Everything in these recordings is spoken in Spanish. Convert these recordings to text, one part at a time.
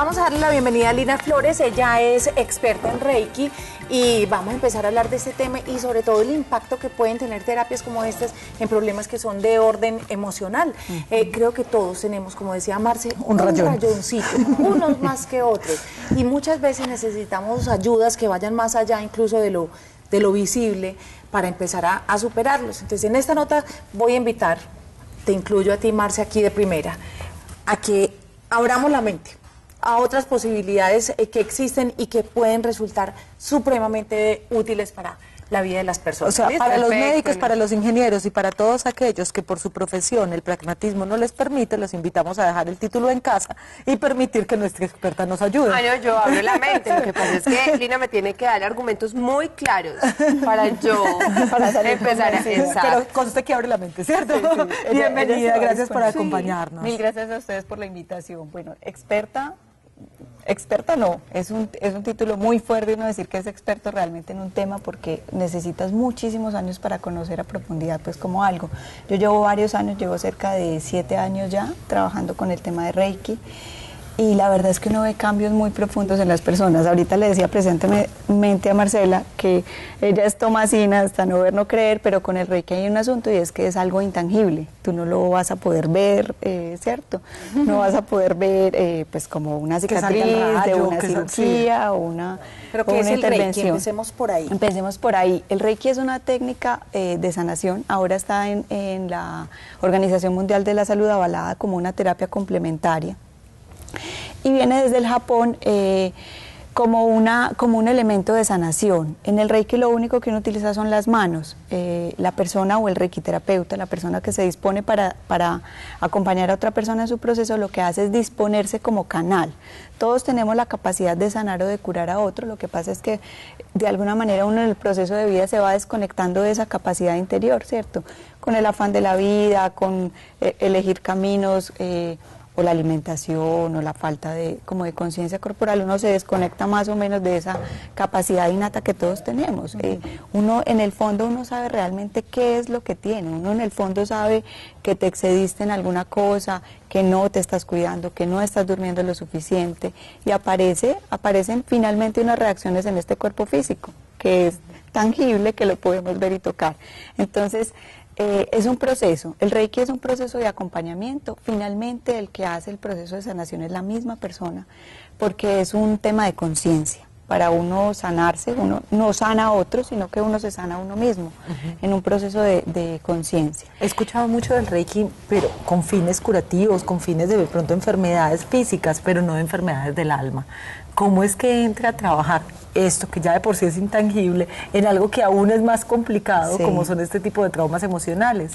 Vamos a darle la bienvenida a Lina Flores, ella es experta en Reiki y vamos a empezar a hablar de este tema y sobre todo el impacto que pueden tener terapias como estas en problemas que son de orden emocional. Eh, creo que todos tenemos, como decía Marce, un, rayoncito, unos más que otros y muchas veces necesitamos ayudas que vayan más allá incluso de lo, de lo visible para empezar a, a superarlos. Entonces en esta nota voy a invitar, te incluyo a ti Marce aquí de primera, a que abramos la mente a otras posibilidades eh, que existen y que pueden resultar supremamente útiles para la vida de las personas. O sea, para los médicos, para los ingenieros y para todos aquellos que por su profesión el pragmatismo no les permite, los invitamos a dejar el título en casa y permitir que nuestra experta nos ayude. Ay, no, yo abro la mente. Lo que pasa es que Lina me tiene que dar argumentos muy claros para yo para empezar a pensar. Pero conste que abre la mente, ¿cierto? Bienvenida, gracias por acompañarnos. Mil gracias a ustedes por la invitación. Bueno, experta experta no, es un, es un título muy fuerte uno decir que es experto realmente en un tema porque necesitas muchísimos años para conocer a profundidad pues como algo. Yo llevo varios años, llevo cerca de siete años ya trabajando con el tema de Reiki y la verdad es que uno ve cambios muy profundos en las personas. Ahorita le decía presentemente a Marcela que ella es tomasina hasta no ver, no creer, pero con el Reiki hay un asunto y es que es algo intangible. Tú no lo vas a poder ver, eh, ¿cierto? No vas a poder ver eh, pues como una cicatriz de una cirugía o una, pero ¿qué es una el Reiki? Empecemos por ahí. Empecemos por ahí. El Reiki es una técnica eh, de sanación. Ahora está en, en la Organización Mundial de la Salud avalada como una terapia complementaria y viene desde el Japón eh, como, una, como un elemento de sanación. En el Reiki lo único que uno utiliza son las manos. Eh, la persona o el Reiki terapeuta, la persona que se dispone para, para acompañar a otra persona en su proceso, lo que hace es disponerse como canal. Todos tenemos la capacidad de sanar o de curar a otro, lo que pasa es que de alguna manera uno en el proceso de vida se va desconectando de esa capacidad interior, ¿cierto? Con el afán de la vida, con eh, elegir caminos. O la alimentación o la falta de como de conciencia corporal, uno se desconecta más o menos de esa capacidad innata que todos tenemos. Eh, uno en el fondo uno sabe realmente qué es lo que tiene, uno en el fondo sabe que te excediste en alguna cosa, que no te estás cuidando, que no estás durmiendo lo suficiente y aparece aparecen finalmente unas reacciones en este cuerpo físico, que es tangible que lo podemos ver y tocar. Entonces, eh, es un proceso, el Reiki es un proceso de acompañamiento, finalmente el que hace el proceso de sanación es la misma persona, porque es un tema de conciencia. Para uno sanarse, uno no sana a otro, sino que uno se sana a uno mismo, en un proceso de, de conciencia. He escuchado mucho del Reiki, pero con fines curativos, con fines de, de pronto enfermedades físicas, pero no de enfermedades del alma. ¿Cómo es que entra a trabajar esto, que ya de por sí es intangible, en algo que aún es más complicado, Sí. como son este tipo de traumas emocionales?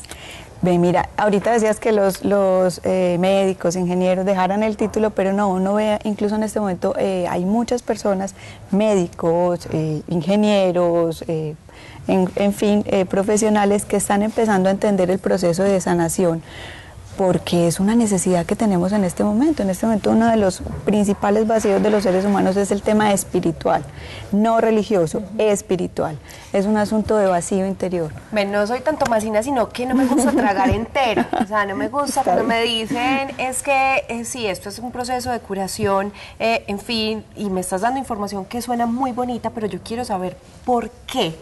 Ve, mira, ahorita decías que los, los eh, médicos, ingenieros dejaran el título, pero no, uno ve, incluso en este momento eh, hay muchas personas, médicos, eh, ingenieros, en, en fin, eh, profesionales que están empezando a entender el proceso de sanación porque es una necesidad que tenemos en este momento. En este momento uno de los principales vacíos de los seres humanos es el tema espiritual, no religioso, espiritual. Es un asunto de vacío interior. Ven, no soy tan tomasina, sino que no me gusta tragar entero. O sea, no me gusta cuando me dicen, es que eh, sí, esto es un proceso de curación, eh, en fin, y me estás dando información que suena muy bonita, pero yo quiero saber por qué.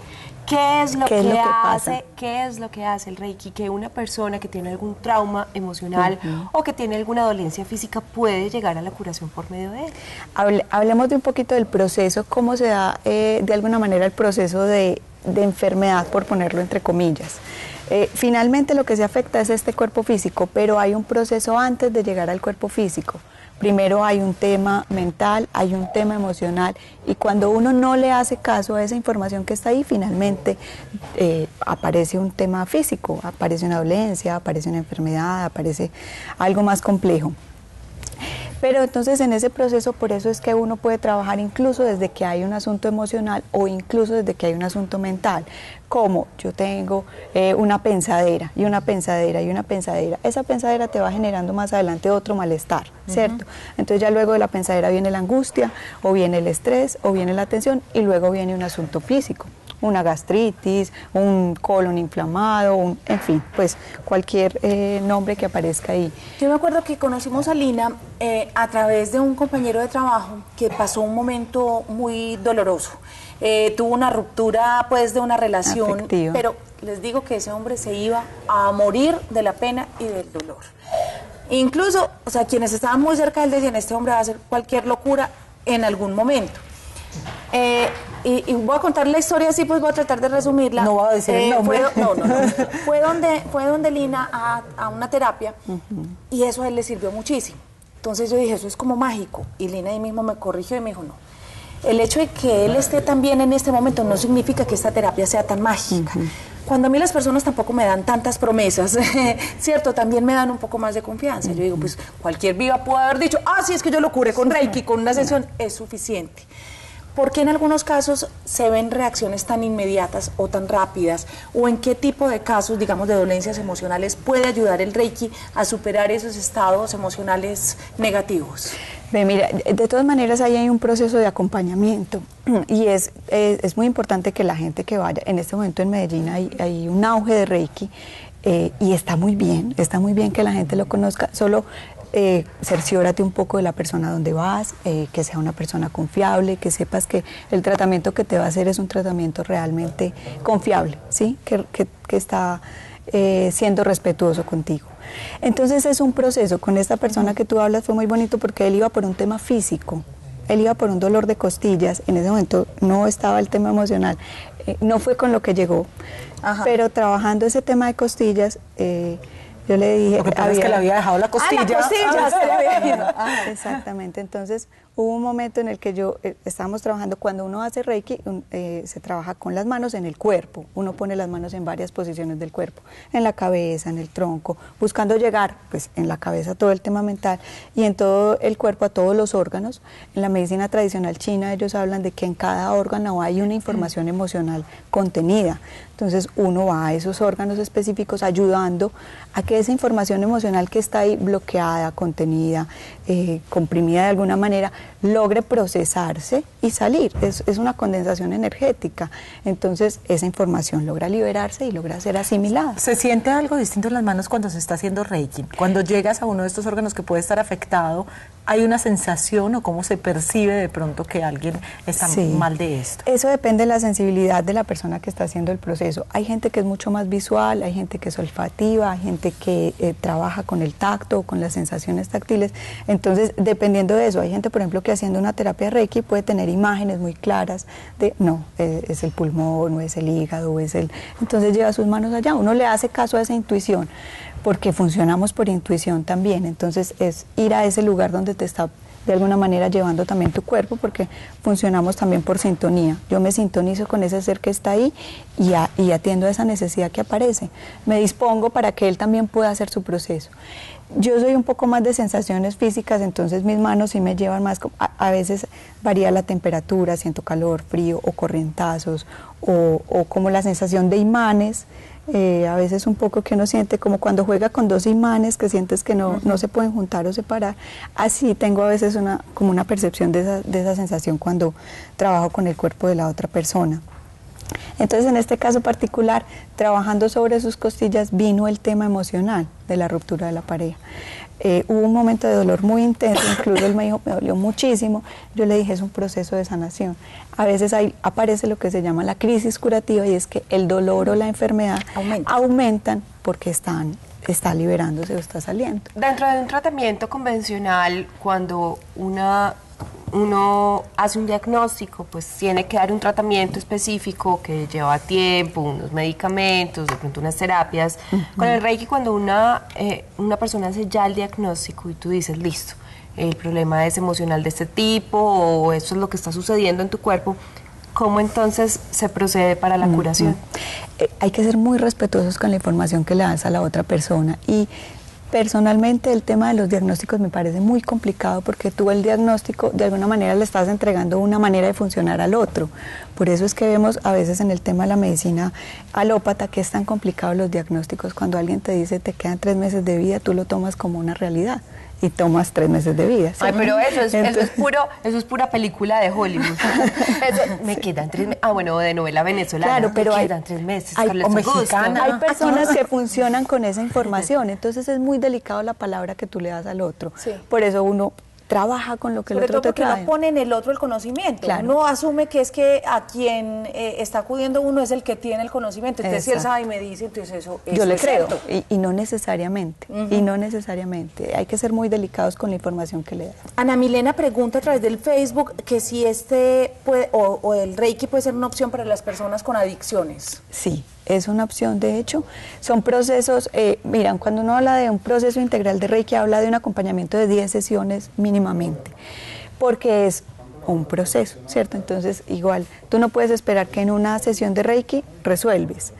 ¿Qué es lo, ¿Qué que, es lo que hace? pasa? ¿Qué es lo que hace el Reiki? Que una persona que tiene algún trauma emocional o que tiene alguna dolencia física puede llegar a la curación por medio de él. Hable- hablemos de un poquito del proceso, cómo se da eh, de alguna manera el proceso de, de enfermedad, por ponerlo entre comillas. Eh, finalmente lo que se afecta es este cuerpo físico, pero hay un proceso antes de llegar al cuerpo físico. Primero hay un tema mental, hay un tema emocional y cuando uno no le hace caso a esa información que está ahí, finalmente eh, aparece un tema físico, aparece una dolencia, aparece una enfermedad, aparece algo más complejo. Pero entonces en ese proceso por eso es que uno puede trabajar incluso desde que hay un asunto emocional o incluso desde que hay un asunto mental. Como yo tengo eh, una pensadera y una pensadera y una pensadera. Esa pensadera te va generando más adelante otro malestar, ¿cierto? Entonces ya luego de la pensadera viene la angustia o viene el estrés o viene la tensión y luego viene un asunto físico una gastritis, un colon inflamado, en fin, pues cualquier eh, nombre que aparezca ahí. Yo me acuerdo que conocimos a Lina eh, a través de un compañero de trabajo que pasó un momento muy doloroso. Eh, tuvo una ruptura pues de una relación, pero les digo que ese hombre se iba a morir de la pena y del dolor. Incluso, o sea, quienes estaban muy cerca de él decían, este hombre va a hacer cualquier locura en algún momento. Eh, y, voy a contar la historia así, pues voy a tratar de resumirla. No voy a decir el eh, nombre. Fue, no, no, no. fue, donde, fue donde Lina a, una terapia y eso a él le sirvió muchísimo. Entonces yo dije, eso es como mágico. Y Lina ahí mismo me corrigió y me dijo, no. El hecho de que él esté tan bien en este momento no significa que esta terapia sea tan mágica. Cuando a mí las personas tampoco me dan tantas promesas, ¿cierto? También me dan un poco más de confianza. Yo digo, pues cualquier viva puede haber dicho, ah, sí, es que yo lo curé con Reiki, con una sesión, es suficiente. ¿Por qué en algunos casos se ven reacciones tan inmediatas o tan rápidas? ¿O en qué tipo de casos, digamos, de dolencias emocionales puede ayudar el Reiki a superar esos estados emocionales negativos? mira, de todas maneras ahí hay un proceso de acompañamiento y es, es, muy importante que la gente que vaya, en este momento en Medellín hay, un auge de Reiki eh, y está muy bien, está muy bien que la gente lo conozca, solo eh, cerciórate un poco de la persona donde vas, eh, que sea una persona confiable, que sepas que el tratamiento que te va a hacer es un tratamiento realmente confiable, ¿sí? que, que está eh, siendo respetuoso contigo. Entonces es un proceso. Con esta persona que tú hablas fue muy bonito porque él iba por un tema físico. Él iba por un dolor de costillas, en ese momento no estaba el tema emocional, eh, no fue con lo que llegó, pero trabajando ese tema de costillas, eh, yo le dije... Lo que pasa es que le había dejado la costilla. Ah, la costilla, se le había Exactamente, entonces hubo un momento en el que yo eh, estábamos trabajando, cuando uno hace Reiki, eh, se trabaja con las manos en el cuerpo, uno pone las manos en varias posiciones del cuerpo, en la cabeza, en el tronco, buscando llegar, pues en la cabeza todo el tema mental y en todo el cuerpo a todos los órganos. En la medicina tradicional china ellos hablan de que en cada órgano hay una información emocional contenida. Entonces uno va a esos órganos específicos ayudando a que esa información emocional que está ahí bloqueada, contenida, eh, comprimida de alguna manera, logre procesarse y salir. Es, una condensación energética. Entonces esa información logra liberarse y logra ser asimilada. ¿Se siente algo distinto en las manos cuando se está haciendo Reiki? Cuando llegas a uno de estos órganos que puede estar afectado, ¿hay una sensación o cómo se percibe de pronto que alguien está mal de esto? Eso depende de la sensibilidad de la persona que está haciendo el proceso. Hay gente que es mucho más visual, hay gente que es olfativa, hay gente que eh, trabaja con el tacto, con las sensaciones táctiles. Entonces, dependiendo de eso, hay gente, por ejemplo, que haciendo una terapia Reiki puede tener imágenes muy claras de, no, eh, es el pulmón, o es el hígado, es el... Entonces lleva sus manos allá, uno le hace caso a esa intuición, porque funcionamos por intuición también, entonces es ir a ese lugar donde te está de alguna manera llevando también tu cuerpo porque funcionamos también por sintonía. Yo me sintonizo con ese ser que está ahí y, y atiendo a esa necesidad que aparece. Me dispongo para que él también pueda hacer su proceso. Yo soy un poco más de sensaciones físicas, entonces mis manos sí me llevan más, a, veces varía la temperatura, siento calor, frío o corrientazos o, como la sensación de imanes, eh, a veces un poco que uno siente como cuando juega con dos imanes que sientes que no, no se pueden juntar o separar. Así tengo a veces una, como una percepción de esa, de esa sensación cuando trabajo con el cuerpo de la otra persona. Entonces, en este caso particular, trabajando sobre sus costillas, vino el tema emocional de la ruptura de la pareja. Eh, hubo un momento de dolor muy intenso, incluso él me dijo, me dolió muchísimo. Yo le dije, es un proceso de sanación. A veces ahí aparece lo que se llama la crisis curativa y es que el dolor o la enfermedad aumentan porque están está liberándose o está saliendo. Dentro de un tratamiento convencional, cuando una uno hace un diagnóstico, pues tiene que dar un tratamiento específico que lleva tiempo, unos medicamentos, de pronto unas terapias. Con el Reiki, cuando una, eh, una persona hace ya el diagnóstico y tú dices, listo, el problema es emocional de este tipo o eso es lo que está sucediendo en tu cuerpo, ¿cómo entonces se procede para la curación? Eh, hay que ser muy respetuosos con la información que le das a la otra persona y Personalmente el tema de los diagnósticos me parece muy complicado porque tú el diagnóstico de alguna manera le estás entregando una manera de funcionar al otro. Por eso es que vemos a veces en el tema de la medicina alópata que es tan complicado los diagnósticos. Cuando alguien te dice te quedan tres meses de vida, tú lo tomas como una realidad y tomas tres meses de vida. Ay, pero eso es, eso es puro, eso es pura película de Hollywood. Eso, me quedan tres meses. Ah, bueno, de novela venezolana. Claro, pero me hay- quedan tres meses. hay- o mexicana. Hay personas que funcionan con esa información, entonces es muy delicado la palabra que tú le das al otro. Sí. Por eso uno trabaja con lo que Sobre el otro todo te porque trae. uno pone en el otro el conocimiento. Claro. Uno asume que es que a quien eh, está acudiendo uno es el que tiene el conocimiento. Entonces, si él Exacto. sabe y me dice, entonces eso, Yo eso le es creo, y, y no necesariamente, y no necesariamente. Hay que ser muy delicados con la información que le das. Ana Milena pregunta a través del Facebook que si este puede, o, o el Reiki puede ser una opción para las personas con adicciones. Sí, es una opción. De hecho, son procesos, eh, miran, cuando uno habla de un proceso integral de Reiki, habla de un acompañamiento de 10 sesiones mínimamente, porque es un proceso, ¿cierto? Entonces, igual, tú no puedes esperar que en una sesión de Reiki resuelves.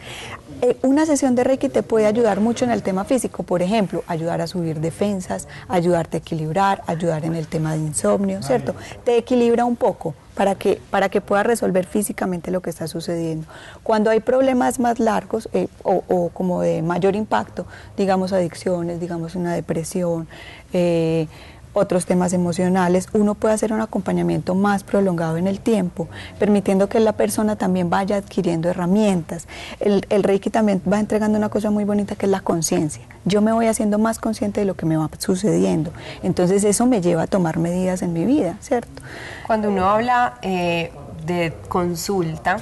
Eh, una sesión de Reiki te puede ayudar mucho en el tema físico, por ejemplo, ayudar a subir defensas, ayudarte a equilibrar, ayudar en el tema de insomnio, ¿cierto? Te equilibra un poco para que, para que puedas resolver físicamente lo que está sucediendo. Cuando hay problemas más largos eh, o, o como de mayor impacto, digamos adicciones, digamos una depresión, eh, otros temas emocionales, uno puede hacer un acompañamiento más prolongado en el tiempo, permitiendo que la persona también vaya adquiriendo herramientas. El, el Reiki también va entregando una cosa muy bonita que es la conciencia. Yo me voy haciendo más consciente de lo que me va sucediendo. Entonces eso me lleva a tomar medidas en mi vida, ¿cierto? Cuando uno habla eh, de consulta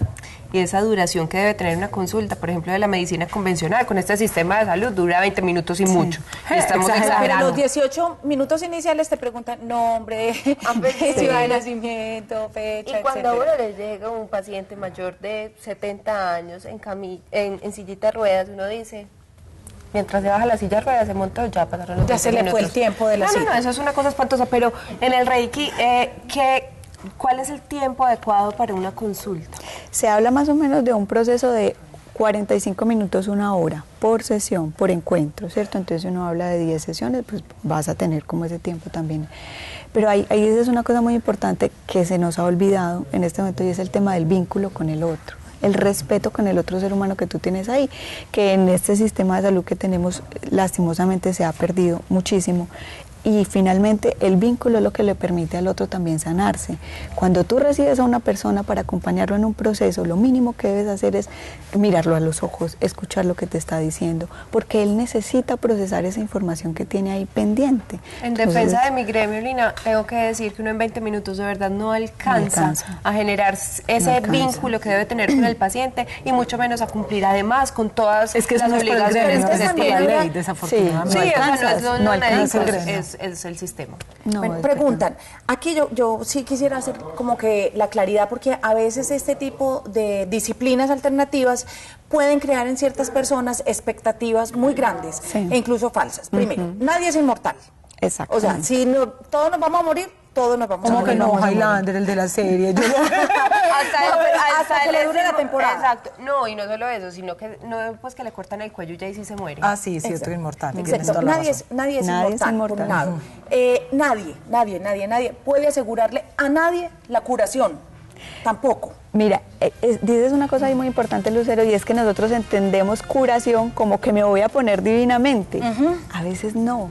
y esa duración que debe tener una consulta, por ejemplo, de la medicina convencional, con este sistema de salud dura 20 minutos y mucho. Y estamos Pero exagerando. los 18 minutos iniciales te preguntan nombre, ciudad de nacimiento, fecha, Y cuando a uno le llega un paciente mayor de 70 años en, cami en, en sillita de ruedas, uno dice, mientras se baja la silla de ruedas, se montó, ya pasaron los Ya 20 se le fue minutos. el tiempo de la no, No, silla. no, eso es una cosa espantosa, pero en el Reiki, eh, ¿qué, ¿cuál es el tiempo adecuado para una consulta? Se habla más o menos de un proceso de 45 minutos, una hora por sesión, por encuentro, ¿cierto? Entonces si uno habla de 10 sesiones, pues vas a tener como ese tiempo también. Pero ahí, ahí es una cosa muy importante que se nos ha olvidado en este momento y es el tema del vínculo con el otro el respeto con el otro ser humano que tú tienes ahí, que en este sistema de salud que tenemos lastimosamente se ha perdido muchísimo. Y finalmente el vínculo es lo que le permite al otro también sanarse. Cuando tú recibes a una persona para acompañarlo en un proceso, lo mínimo que debes hacer es mirarlo a los ojos, escuchar lo que te está diciendo, porque él necesita procesar esa información que tiene ahí pendiente. En defensa Entonces, de mi gremio, Lina, tengo que decir que uno en 20 minutos de verdad no alcanza, alcanza. a generar ese No alcanza. vínculo que debe tener con el paciente y mucho menos a cumplir además con todas Es que las obligaciones que es se tienen. desafortunadamente. o sea, no es lo- no. Es, es el sistema. no, Bueno, preguntan, aquí yo, yo sí quisiera hacer como que la claridad, porque a veces este tipo de disciplinas alternativas pueden crear en ciertas personas expectativas muy grandes Sí. e incluso falsas. Primero, nadie es inmortal. Exacto. O sea, si no, todos nos vamos a morir, todos nos vamos a Como morir. que no, a. Highlander, el de la serie. Yo- Hasta, No, pero hasta que el le dure la temporada. Exacto. No, y no solo eso, sino que no pues que le cortan el cuello y ya ahí sí se muere. ah, sí, sí, otro Exacto. inmortal. Exacto. Nadie es, nadie es Nadie es inmortal. inmortal. por un lado. Eh, nadie, nadie, nadie, nadie puede asegurarle a nadie la curación. Tampoco. Mira, eh, eh, dices una cosa ahí muy importante, Lucero, y es que nosotros entendemos curación como que me voy a poner divinamente. A veces no.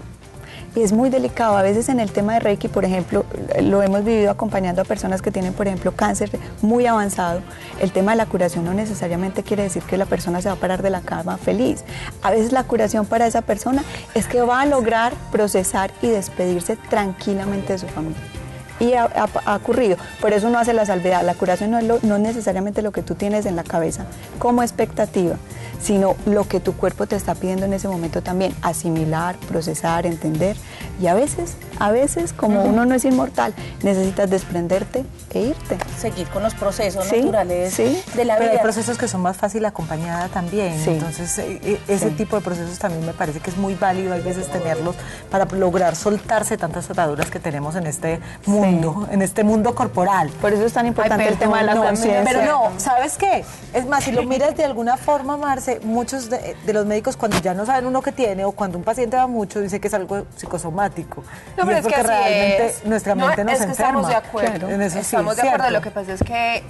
Y es muy delicado. A veces en el tema de Reiki, por ejemplo, lo hemos vivido acompañando a personas que tienen, por ejemplo, cáncer muy avanzado. El tema de la curación no necesariamente quiere decir que la persona se va a parar de la cama feliz. A veces la curación para esa persona es que va a lograr procesar y despedirse tranquilamente de su familia y ha, ha- ha ocurrido. Por eso uno hace la salvedad. La curación no es, lo- no es necesariamente lo que tú tienes en la cabeza como expectativa, sino lo que tu cuerpo te está pidiendo en ese momento también. Asimilar, procesar, entender. Y a veces, a veces, como uno no es inmortal, necesitas desprenderte e irte. Seguir con los procesos Sí, naturales sí. de la Pero hay vida. procesos que son más fácil acompañada también. Sí. Entonces, eh, eh, ese Sí. tipo de procesos también me parece que es muy válido hay veces tenerlos para lograr soltarse tantas ataduras que tenemos en este mundo, en este mundo corporal. Por eso es tan importante el tema de la No, conciencia. Pero no, ¿sabes qué? Es más, si lo miras de alguna forma, Marce, muchos de, de los médicos cuando ya no saben uno que tiene o cuando un paciente va mucho, dice que es algo psicosomático. No, Y pero es, que porque así realmente es. nuestra No, mente nos es que enferma. estamos de acuerdo. Claro, en eso sí, estamos de acuerdo. cierto. Lo que pasa es que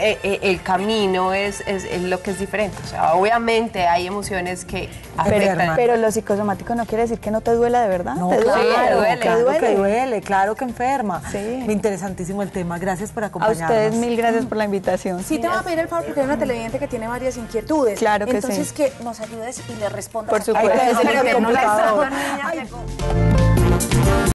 eh, eh, el camino es, es, es lo que es diferente. O sea, obviamente hay emociones que afectan. Pero, pero lo psicosomático no quiere decir que no te duela de verdad. No, ¿Te duele? claro, duele. ¿Te claro duele? que duele, claro que enferma. Sí. Interesantísimo el tema, gracias por A acompañarnos. ustedes mil gracias por la invitación. Sí, te voy a pedir el favor porque hay una televidente que tiene varias inquietudes. Claro que Entonces sí. que nos ayudes y le respondas. Por a supuesto. cada Hay que una. hacer el computador. Ay,